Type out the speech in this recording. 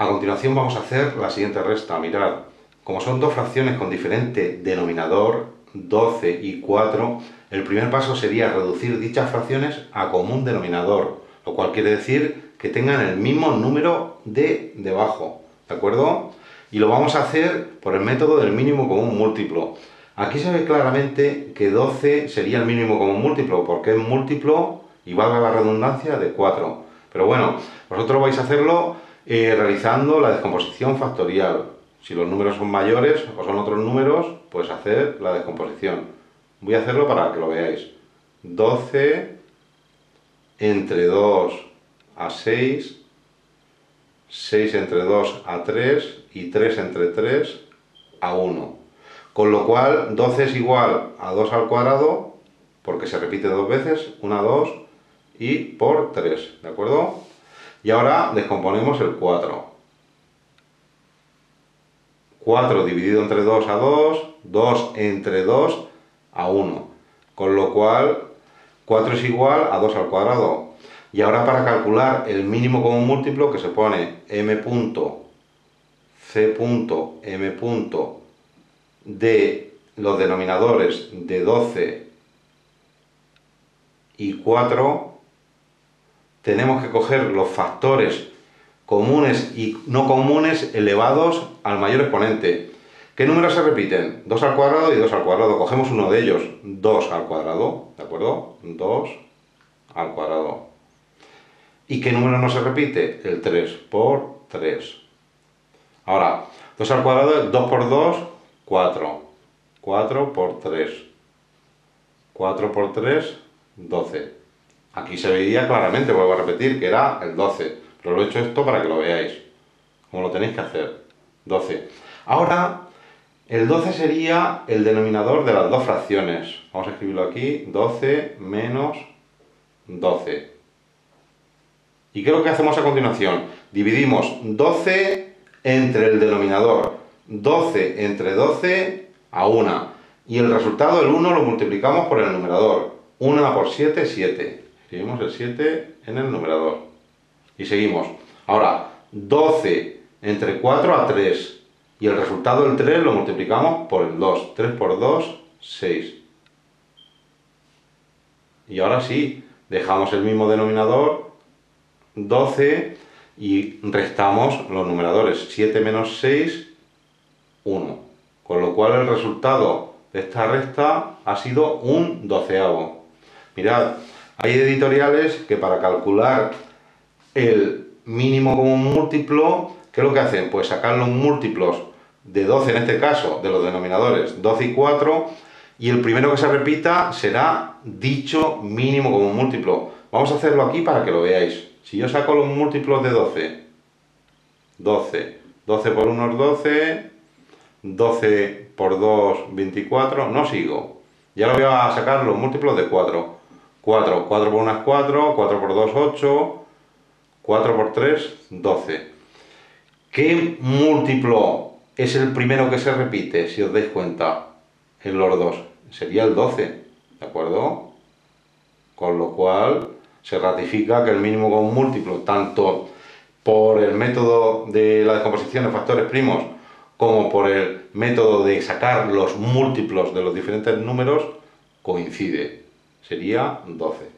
A continuación vamos a hacer la siguiente resta. Mirad, como son dos fracciones con diferente denominador, 12 y 4, el primer paso sería reducir dichas fracciones a común denominador, lo cual quiere decir que tengan el mismo número de debajo, ¿de acuerdo? Y lo vamos a hacer por el método del mínimo común múltiplo. Aquí se ve claramente que 12 sería el mínimo común múltiplo, porque es múltiplo, y valga la redundancia, de 4. Pero bueno, vosotros vais a hacerlo eh, realizando la descomposición factorial. Si los números son mayores o son otros números, pues hacer la descomposición. Voy a hacerlo para que lo veáis. 12 entre 2 a 6, 6 entre 2 a 3 y 3 entre 3 a 1. Con lo cual 12 es igual a 2 al cuadrado, porque se repite dos veces, 1, 2 y por 3, ¿de acuerdo? Y ahora descomponemos el 4. 4 dividido entre 2 a 2, 2 entre 2 a 1. Con lo cual 4 es igual a 2 al cuadrado. Y ahora para calcular el mínimo común múltiplo que se pone m punto, c punto, m punto de los denominadores de 12 y 4 tenemos que coger los factores comunes y no comunes elevados al mayor exponente. ¿Qué números se repiten? 2 al cuadrado y 2 al cuadrado. Cogemos uno de ellos, 2 al cuadrado, ¿de acuerdo? 2 al cuadrado. ¿Y qué número no se repite? El 3 por 3. Ahora, 2 al cuadrado, 2 por 2, 4. 4 por 3. 4 por 3, 12. Aquí se veía claramente, vuelvo a repetir, que era el 12. Pero lo he hecho esto para que lo veáis. Como lo tenéis que hacer. 12. Ahora, el 12 sería el denominador de las dos fracciones. Vamos a escribirlo aquí. 12 menos 12. ¿Y qué es lo que hacemos a continuación? Dividimos 12 entre el denominador. 12 entre 12 a 1. Y el resultado, el 1, lo multiplicamos por el numerador. 1 por 7, 7. Escribimos el 7 en el numerador. Y seguimos. Ahora, 12 entre 4 a 3. Y el resultado del 3 lo multiplicamos por el 2. 3 por 2, 6. Y ahora sí, dejamos el mismo denominador, 12, y restamos los numeradores. 7 menos 6, 1. Con lo cual el resultado de esta resta ha sido un doceavo. Mirad, hay editoriales que para calcular el mínimo común múltiplo, ¿qué es lo que hacen? Pues sacar los múltiplos de 12 en este caso, de los denominadores 12 y 4, y el primero que se repita será dicho mínimo común múltiplo. Vamos a hacerlo aquí para que lo veáis. Si yo saco los múltiplos de 12, 12, 12 por 1 es 12, 12 por 2, 24, no sigo. Ya lo voy a sacar los múltiplos de 4. 4, 4 por 1 es 4, 4 por 2 8, 4 por 3 12. ¿Qué múltiplo es el primero que se repite, si os dais cuenta, en los dos? Sería el 12, ¿de acuerdo? Con lo cual se ratifica que el mínimo con múltiplo, tanto por el método de la descomposición de factores primos, como por el método de sacar los múltiplos de los diferentes números, coincide sería 12.